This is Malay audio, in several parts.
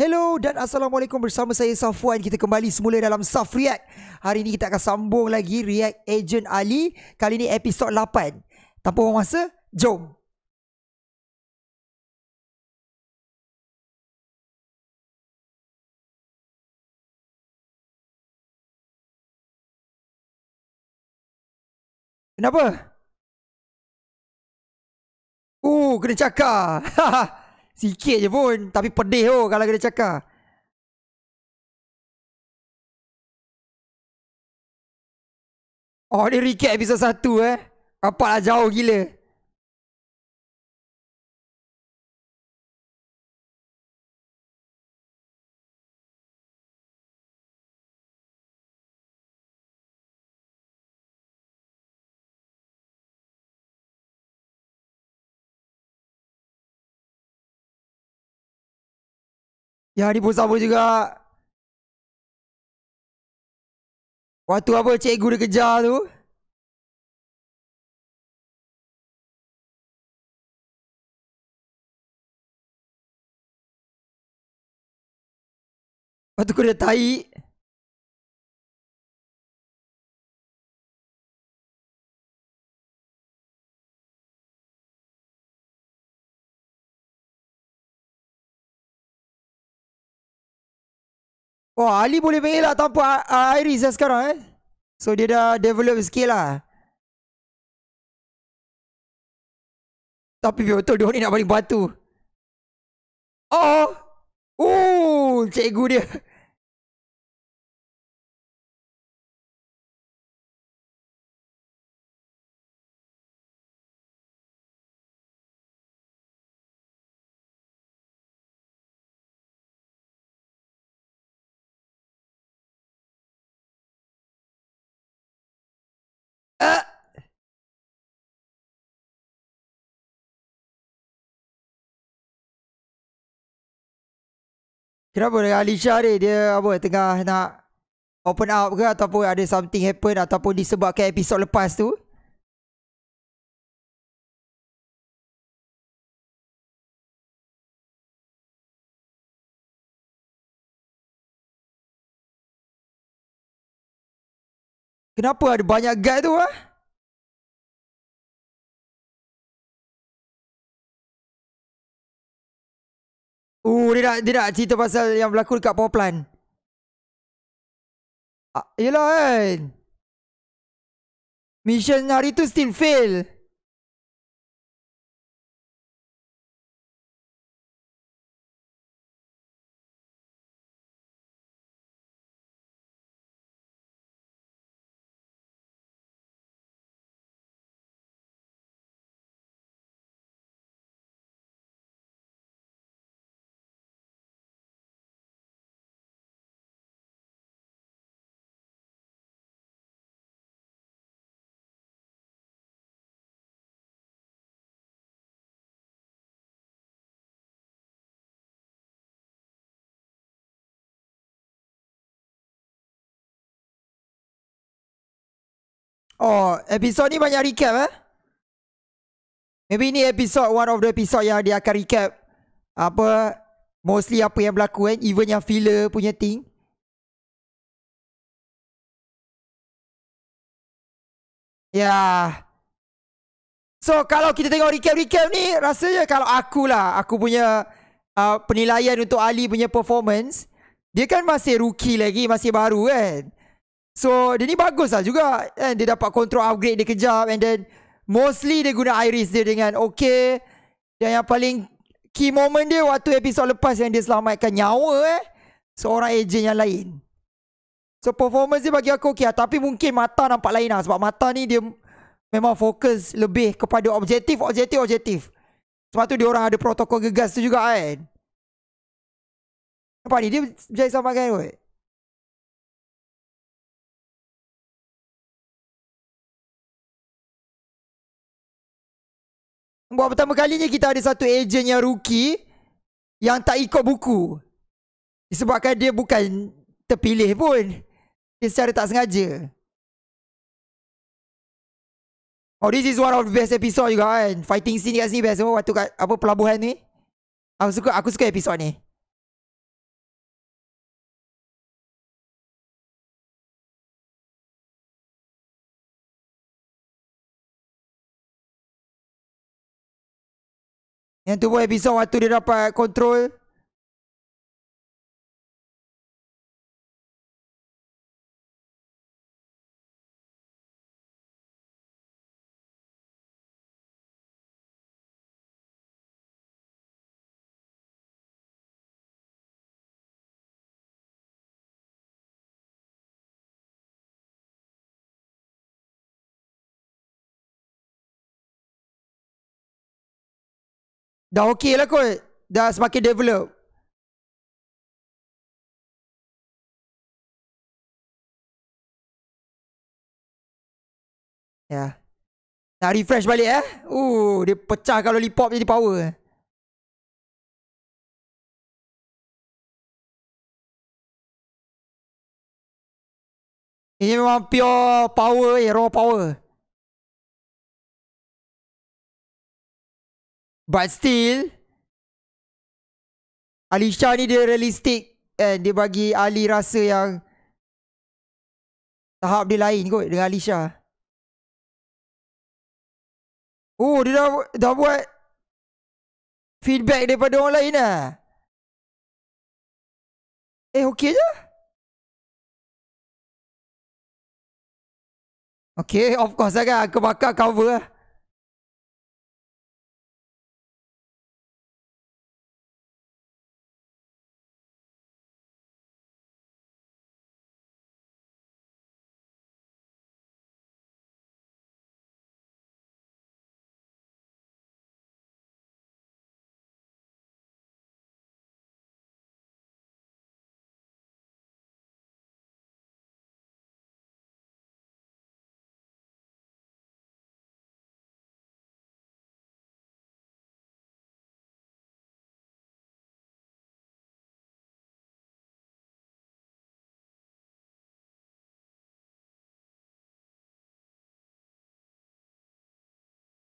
Hello dan Assalamualaikum bersama saya Safwan. Kita kembali semula dalam Saf React. Hari ini kita akan sambung lagi React Agent Ali. Kali ini episod 8 Tanpa buang masa, jom. Kenapa? Uh, kena cakar Sikit je pun Tapi pedih oh kalau kena cakap Oh ni recap episod 1 eh. Rapatlah jauh gila Ya ni pun sama juga? Waktu apa cikgu dia kejar tu? Waktu kau dia tahi Wah, Ali boleh main lah tanpa uh, Iris lah sekarang eh. So dia dah develop skill lah. Tapi betul dia ni nak balik batu. Oh. Oh, cikgu dia. Kenapa dengan Alisha ni dia apa tengah nak open up ke ataupun ada something happen ataupun disebabkan episod lepas tu? Kenapa ada banyak guide tu ah? Uh, dia nak, dia nak cerita pasal yang berlaku dekat power plant. Ah, yelah kan. Mission hari tu still fail. Oh, episod ni banyak recap eh? Maybe ni episod one of the episode yang dia akan recap apa mostly apa yang berlaku kan, even yang filler punya thing. Ya. Yeah. So kalau kita tengok recap-recap ni rasanya kalau aku lah aku punya uh, penilaian untuk Ali punya performance dia kan masih rookie lagi, masih baru kan. So dia ni bagus lah juga. Kan Dia dapat control upgrade dia kejap. And then Mostly dia guna iris dia dengan okay. Dan yang paling Key moment dia waktu episod lepas Yang dia selamatkan nyawa eh. Seorang agent yang lain. So performance dia bagi aku okay lah. Tapi mungkin mata nampak lain lah. Sebab mata ni dia Memang fokus lebih kepada objektif Objektif objektif. Sebab tu dia orang ada protokol gegas tu juga kan. Nampak ni? Dia jadi selamatkan kot Buat pertama kalinya kita ada satu ejen yang rookie yang tak ikut buku. Disebabkan dia bukan terpilih pun. Dia secara tak sengaja. Oh, this is one of the best episode juga kan. Fighting scene kat sini best. Oh, waktu kat apa pelabuhan ni. Aku suka aku suka episod ni. Yang tu pun episode waktu dia dapat control. Dah okey lah kot. Dah semakin develop. Ya. Nak refresh balik eh. Uh, dia pecah kalau lollipop jadi power. Ini memang pure power eh, raw power. But still Alisha ni dia realistik eh, Dia bagi Ali rasa yang Tahap dia lain kot dengan Alisha. Oh dia dah, dah buat Feedback daripada orang lain lah Eh okey je? Okay of course lah kan Aku bakar cover lah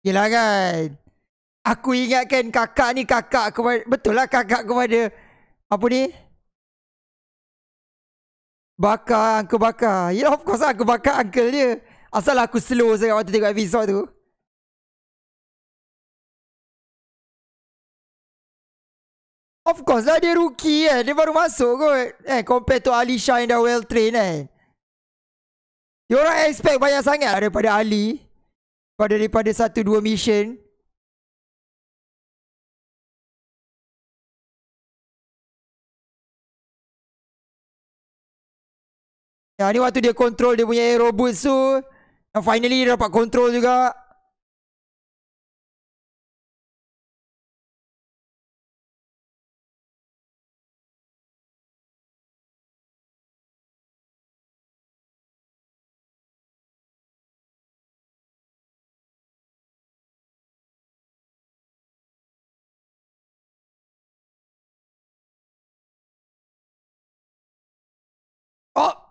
Yelah kan. Aku ingatkan kakak ni kakak kepada... Betul lah kakak kepada... Apa ni? Bakar, Uncle Bakar. Yeah, of course lah aku bakar Uncle dia. Asal aku slow sangat waktu tengok episode tu. Of course lah dia rookie kan. Dia baru masuk kot. Eh, compare to Alisha yang dah well trained kan. Dia orang expect banyak sangat lah daripada Ali pada daripada satu dua mission. Ya ni waktu dia control dia punya aero boost tu. And finally dia dapat control juga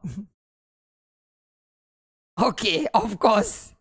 okay, of course.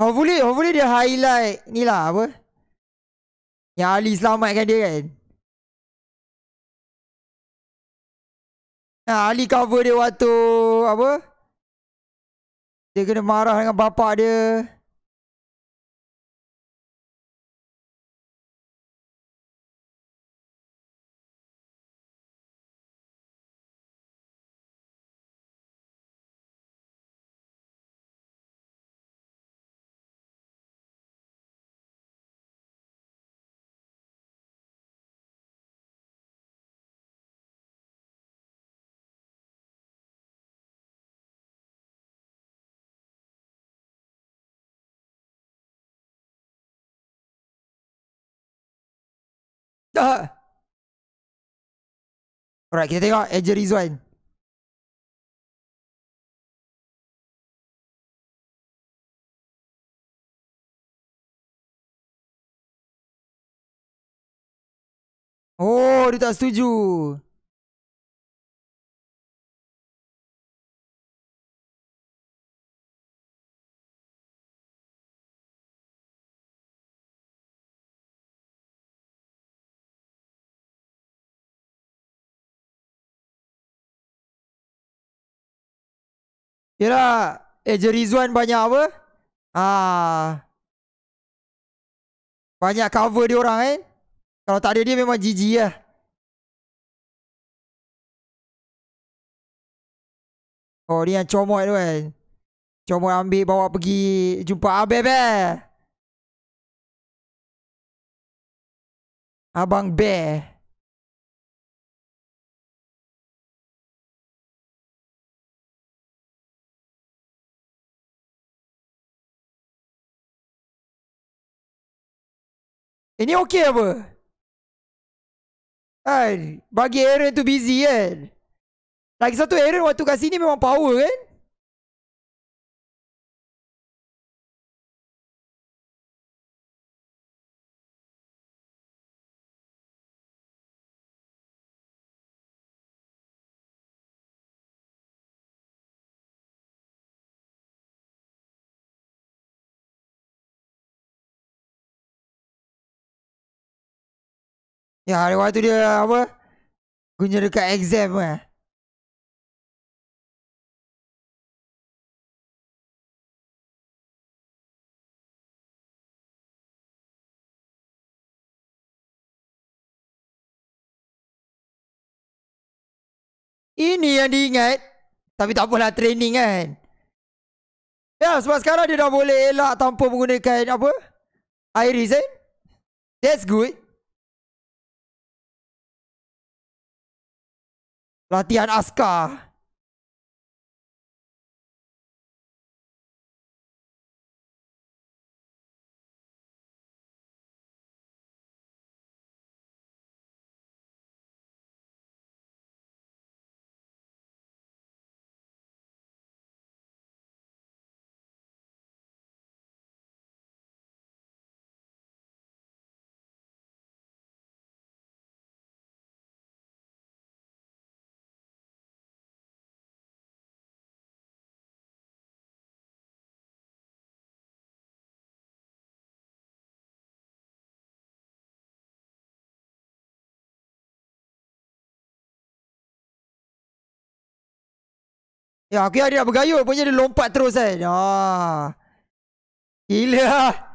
Hopefully, hopefully dia highlight ni lah apa. Yang Ali selamatkan dia kan. Nah, Ali cover dia waktu apa. Dia kena marah dengan bapak dia. Alright, kita tengok Edger Rizwan. Oh, dia tak setuju. Yalah, Eja Rizwan banyak apa? Ah. Banyak cover dia orang kan? Kalau tak ada dia memang GG lah. Oh, dia yang comot tu kan. Comot ambil bawa pergi jumpa Abeb eh. Abang Bear. Ini okey apa? Kan? Bagi Aaron tu busy kan? Lagi satu Aaron waktu kat sini memang power kan? Ya, hari waktu dia apa? Guna dekat exam eh. Ini yang diingat. Tapi tak apalah training kan. Ya, sebab sekarang dia dah boleh elak tanpa menggunakan apa? Iris kan? That's good. Latihan askar. Ya, aku nak bergayut punya dia lompat terus kan. Ah. Gila lah.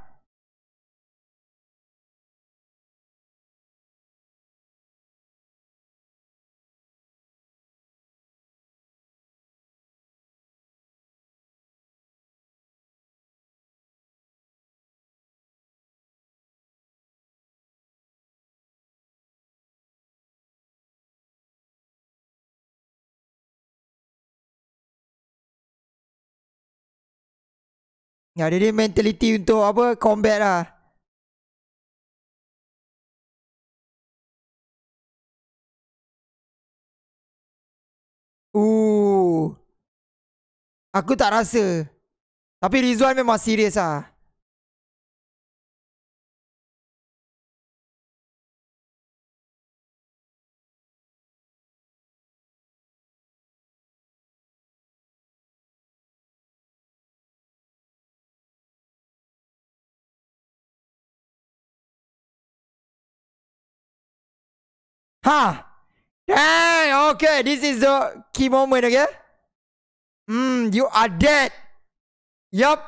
Ya, dia, dia mentality untuk apa? Combat lah. Uh. Aku tak rasa. Tapi Rizwan memang serius lah. Ha! Dang! Okay, this is the key moment, okay? Hmm, you are dead. Yup.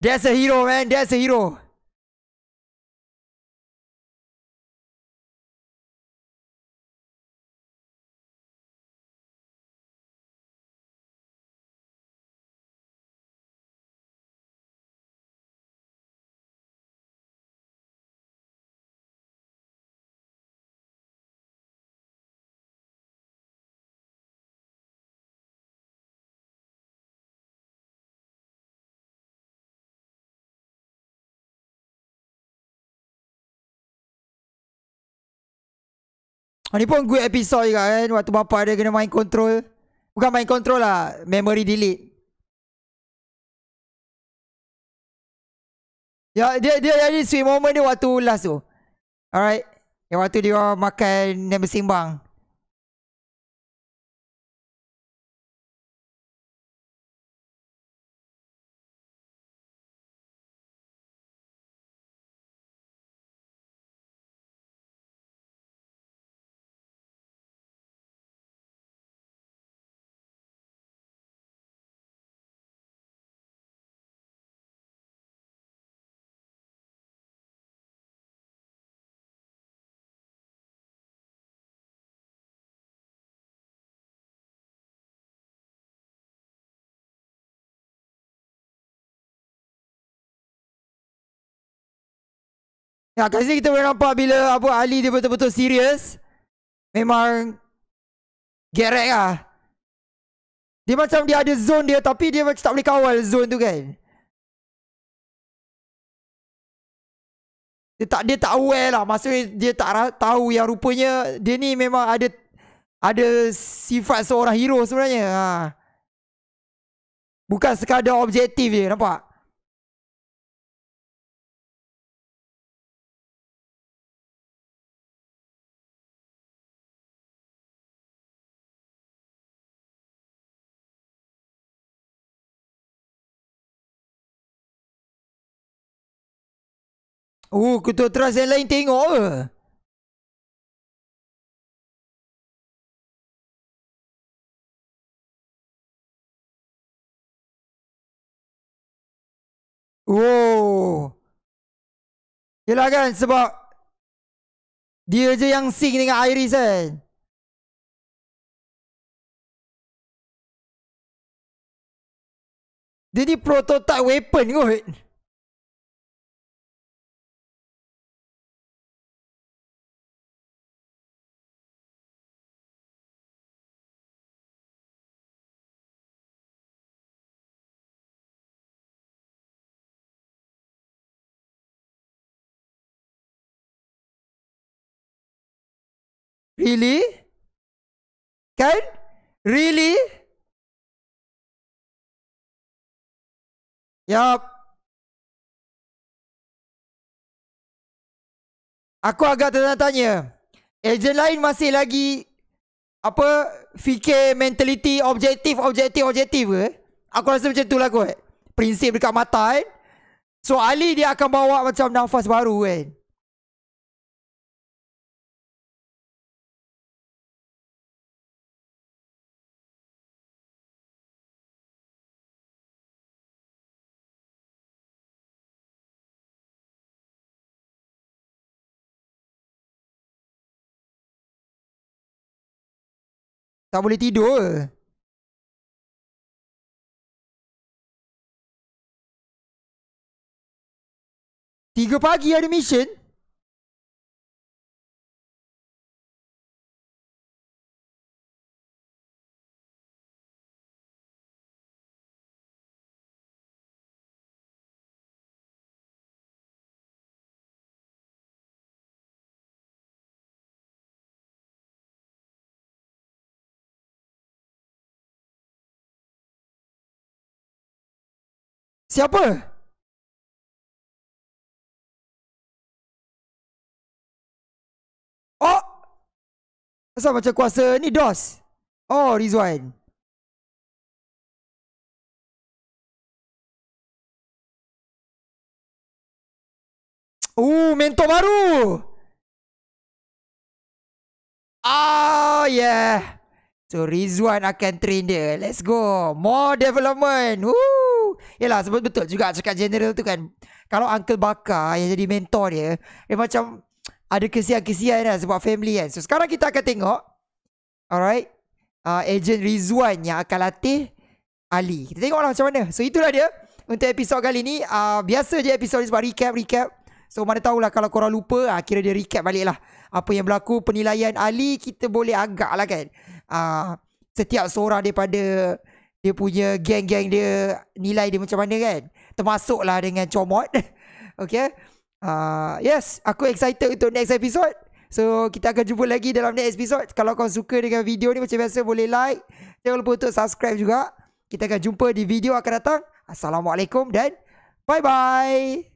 That's a hero, man. That's a hero. Ni pun good episode juga kan Waktu bapa dia kena main control. Bukan main control lah Memory delete. Ya dia dia ada sweet moment dia waktu last tu. Alright. Yang waktu dia makan dan bersimbang Ya, kat sini kita boleh nampak bila Abu Ali dia betul-betul serius. Memang gerek lah. Dia macam dia ada zone dia tapi dia macam tak boleh kawal zone tu kan. Dia tak dia tak aware lah. Maksudnya dia tak tahu yang rupanya dia ni memang ada ada sifat seorang hero sebenarnya. Ha. Bukan sekadar objektif je nampak. Oh, ketua trust yang lain tengok ke? Oh. Yelah kan sebab dia je yang sing dengan Iris kan. Ni prototype weapon kot. Really? Kan? Really? Yup. Aku agak tanya-tanya. Ejen lain masih lagi apa fikir mentality objektif objektif objektif ke? Aku rasa macam tu lah kot. Prinsip dekat mata kan. So Ali dia akan bawa macam nafas baru kan. Tak boleh tidur. Tiga pagi ada mission Siapa? Oh! Asal macam kuasa ni DOS? Oh, Rizwan. Oh, mentor baru. Oh, yeah. So, Rizwan akan train dia. Let's go. More development. Woo! Yalah sebab betul juga cakap general tu kan. Kalau Uncle Bakar yang jadi mentor dia Dia macam ada kesian-kesian lah sebab family kan. So sekarang kita akan tengok Alright uh, Agent Rizwan yang akan latih Ali. Kita tengoklah macam mana. So itulah dia Untuk episod kali ni. Uh, Biasa je episod ni sebab recap-recap So mana tahulah kalau korang lupa uh, Kira dia recap balik lah Apa yang berlaku penilaian Ali Kita boleh agak lah kan. Uh, Setiap seorang daripada dia punya geng-geng dia nilai dia macam mana kan termasuklah dengan comot okay uh, yes aku excited untuk next episode So kita akan jumpa lagi dalam next episode. Kalau kau suka dengan video ni macam biasa boleh like. Jangan lupa untuk subscribe juga. Kita akan jumpa di video akan datang. Assalamualaikum dan bye bye.